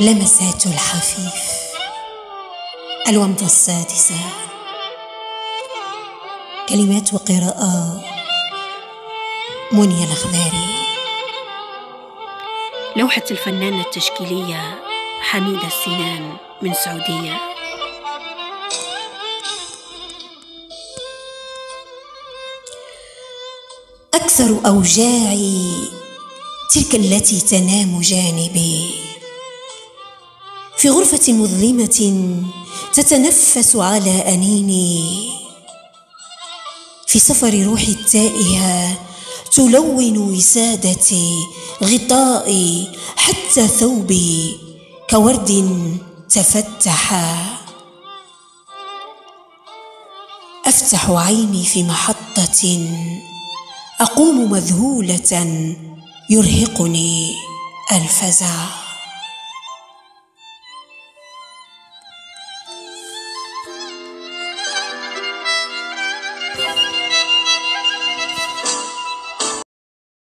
لمسات الحفيف. الومضة السادسة. كلمات وقراءة. منيا الأخضاري لوحة الفنانة التشكيلية حميدة السنان من سعودية أكثر أوجاعي تلك التي تنام جانبي. في غرفة مظلمة تتنفس على أنيني في سفر روحي التائهة تلون وسادتي غطائي حتى ثوبي كورد تفتح. أفتح عيني في محطة أقوم مذهولة يرهقني الفزع.